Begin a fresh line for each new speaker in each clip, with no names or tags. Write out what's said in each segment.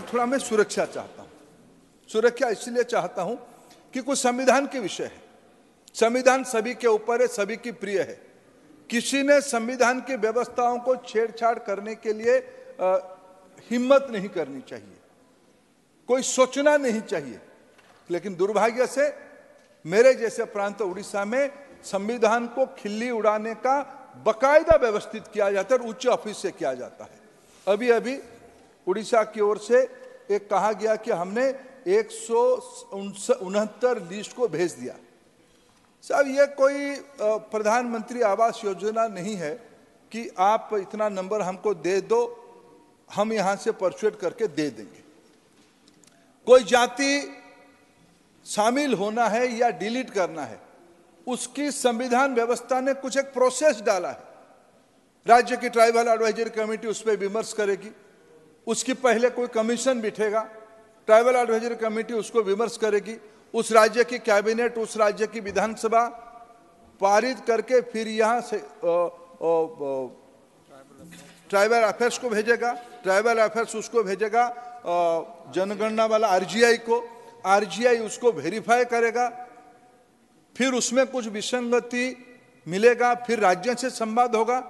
थोड़ा मैं सुरक्षा चाहता हूँ। सुरक्षा इसलिए चाहता हूँ कि कुछ संविधान के विषय है। संविधान सभी के ऊपर है सभी की प्रिय है। किसी ने संविधान की व्यवस्थाओं को छेड़छाड़ करने के लिए आ, हिम्मत नहीं करनी चाहिए। कोई सोचना नहीं चाहिए। लेकिन दुर्भाग्य से मेरे जैसे प्रांत उड़ीसा में संविधान को खिल्ली उड़ाने का बकायदा व्यवस्थित किया जाता है और उच्च ऑफ़िस से किया जाता है। अभी अभी उड़ीसा की ओर से एक कहा गया कि हमने एक उनहत्तर लिस्ट को भेज दिया। साहब ये कोई प्रधानमंत्री आवास योजना नहीं है कि आप इतना नंबर हमको दे दो, हम यहाँ से परचुएट करके दे देंगे। कोई जाति शामिल होना है या डिलीट करना है, उसकी संविधान व्यवस्था ने कुछ एक प्रोसेस डाला है। राज्य की ट्राइबल एडवाइजरी कमेटी उस पर विमर्श करेगी। उसकी पहले कोई कमीशन बिठेगा, ट्राइबल एडवाइजरी कमेटी उसको विमर्श करेगी, उस राज्य की कैबिनेट, उस राज्य की विधानसभा पारित करके फिर यहाँ से ट्राइबल अफेयर्स को भेजेगा, ट्राइबल अफेयर्स उसको भेजेगा जनगणना वाला आरजीआई को, आरजीआई उसको वेरीफाई करेगा, फिर उसमें कुछ विसंगति मिलेगा, फिर राज्य से संवाद होगा।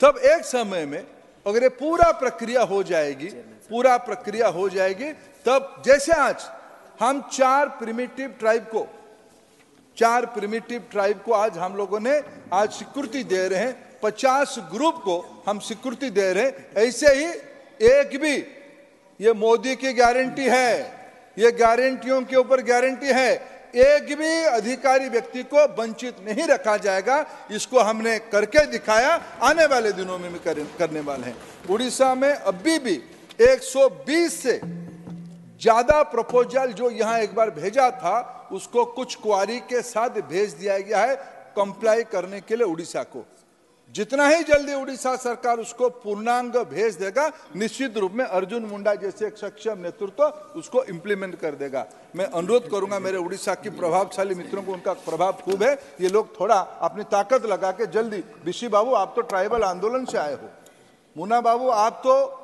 तब एक समय में अगर ये पूरा प्रक्रिया हो जाएगी, पूरा प्रक्रिया हो जाएगी, तब जैसे आज हम चार प्रिमिटिव ट्राइब को, चार प्रिमिटिव ट्राइब को आज हम लोगों ने आज स्वीकृति दे रहे हैं, पचास ग्रुप को हम स्वीकृति दे रहे हैं, ऐसे ही एक भी, ये मोदी की गारंटी है, ये गारंटियों के ऊपर गारंटी है एक भी अधिकारी व्यक्ति को वंचित नहीं रखा जाएगा, इसको हमने करके दिखाया, आने वाले दिनों में भी करने वाले हैं। उड़ीसा में अभी भी 120 से ज़्यादा प्रपोजल जो यहाँ एक बार भेजा था, उसको कुछ क्वारी के साथ भेज दिया गया है कंप्लाई करने के लिए उड़ीसा को। जितना ही जल्दी उड़ीसा सरकार उसको पूर्णांग भेज देगा, निश्चित रूप में अर्जुन मुंडा जैसे एक सक्षम नेतृत्व उसको इम्प्लीमेंट कर देगा। मैं अनुरोध करूँगा मेरे उड़ीसा की प्रभावशाली मित्रों को, उनका प्रभाव खूब है। ये लोग थोड़ा अपनी ताकत लगा के जल्दी। ऋषि बाबू, आप तो ट्राइबल आंदोलन से आए हो। मुना बाबू, आप तो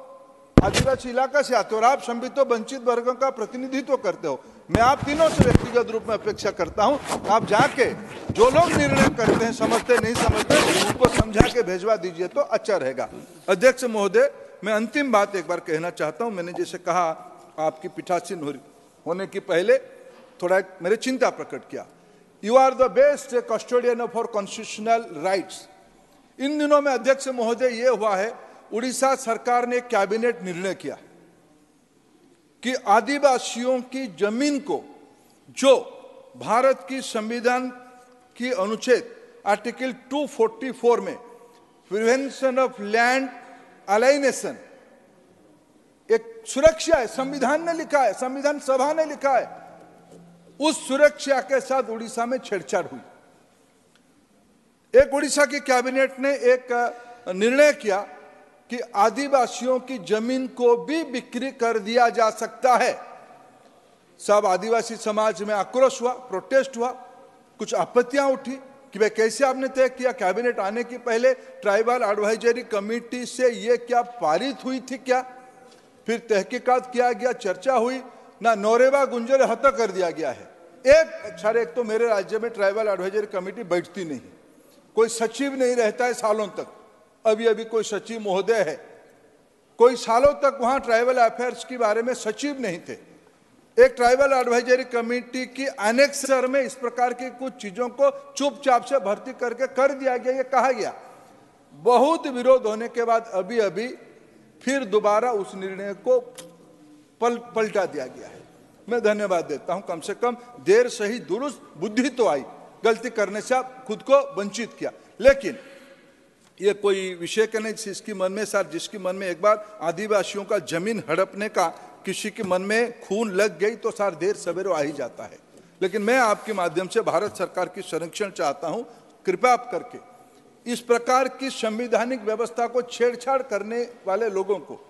आदिवासी इलाका से आते हो और आप संबित वंचित वर्गों का प्रतिनिधित्व करते हो। मैं आप तीनों से व्यक्तिगत रूप में अपेक्षा करता हूँ। आप जाके जो लोग निर्णय करते हैं, समझते नहीं समझते उनको समझा के भेजवा दीजिए तो अच्छा रहेगा। अध्यक्ष महोदय, मैं अंतिम बात एक बार कहना चाहता हूँ। मैंने जैसे कहा, आपकी पीठासीन होने की पहले थोड़ा मेरे चिंता प्रकट किया। You are the best custodian our constitutional rights इन दिनों में अध्यक्ष महोदय, ये हुआ है उड़ीसा सरकार ने कैबिनेट निर्णय किया कि आदिवासियों की ज़मीन को, जो भारत की संविधान की अनुच्छेद आर्टिकल 244 में प्रिवेंशन ऑफ़ लैंड अलाइनेशन, एक सुरक्षा है, संविधान ने लिखा है, संविधान सभा ने लिखा है, उस सुरक्षा के साथ उड़ीसा में छेड़छाड़ हुई। एक उड़ीसा की कैबिनेट ने एक निर्णय किया कि आदिवासियों की ज़मीन को भी बिक्री कर दिया जा सकता है। सब आदिवासी समाज में आक्रोश हुआ प्रोटेस्ट हुआ, कुछ आपत्तियाँ उठी कि भाई कैसे आपने तय किया? कैबिनेट आने के पहले ट्राइबल एडवाइजरी कमेटी से ये क्या पारित हुई थी क्या? फिर तहकीकात किया गया, चर्चा हुई, ना नौरेवा गुंजर हत कर दिया गया है। एक अच्छा एक तो मेरे राज्य में ट्राइबल एडवाइजरी कमेटी बैठती नहीं कोई सचिव नहीं रहता है सालों तक। अभी अभी कोई सचिव महोदय है। कोई सालों तक वहाँ ट्राइबल अफेयर्स के बारे में सचिव नहीं थे। एक ट्राइबल एडवाइजरी कमेटी की एनेक्सर में इस प्रकार की कुछ चीज़ों को चुपचाप से भर्ती करके कर दिया गया, ये कहा गया। बहुत विरोध होने के बाद अभी अभी फिर दोबारा उस निर्णय को पल, पलटा दिया गया है। मैं धन्यवाद देता हूँ। कम से कम देर सही दुरुस्त बुद्धि तो आई। गलती करने से आप खुद को वंचित किया। लेकिन ये कोई विषय का नहीं, जिसकी मन में सर, जिसकी मन में एक बार आदिवासियों का ज़मीन हड़पने का किसी के मन में खून लग गई तो सर देर सवेरे आ ही जाता है। लेकिन मैं आपके माध्यम से भारत सरकार की संरक्षण चाहता हूँ, कृपया आप करके इस प्रकार की संवैधानिक व्यवस्था को छेड़छाड़ करने वाले लोगों को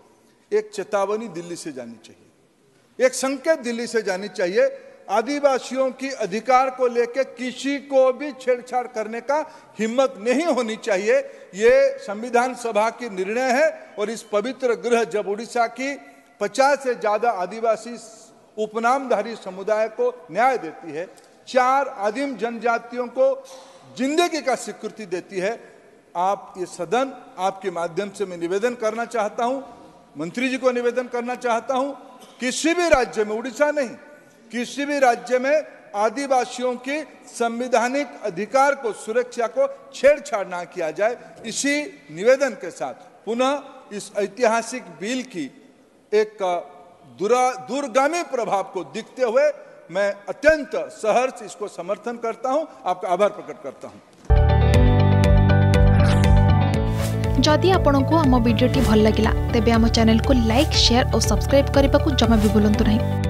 एक चेतावनी दिल्ली से जानी चाहिए। एक संकेत दिल्ली से जानी चाहिए आदिवासियों की अधिकार को लेकर किसी को भी छेड़छाड़ करने का हिम्मत नहीं होनी चाहिए। ये संविधान सभा की निर्णय है और इस पवित्र गृह जब उड़ीसा की पचास से ज़्यादा आदिवासी उपनामधारी समुदाय को न्याय देती है, चार आदिम जनजातियों को ज़िंदगी का स्वीकृति देती है, आप ये सदन आपके माध्यम से मैं निवेदन करना चाहता हूँ, मंत्री जी को निवेदन करना चाहता हूँ, किसी भी राज्य में, उड़ीसा नहीं किसी भी राज्य में आदिवासियों के संवैधानिक अधिकार को, सुरक्षा को छेड़छाड़ ना किया जाए, इसी निवेदन के साथ पुनः इस ऐतिहासिक बिल की एक दुरा, दूरगामी प्रभाव को दिखते हुए मैं अत्यंत सहर्ष इसको समर्थन करता हूँ। आपका आभार प्रकट करता हूँ।
जदि आपण आम भिडी भल लगा तेब आम को लाइक, शेयर और सब्सक्राइब करने को जमा भी बुलां नहीं।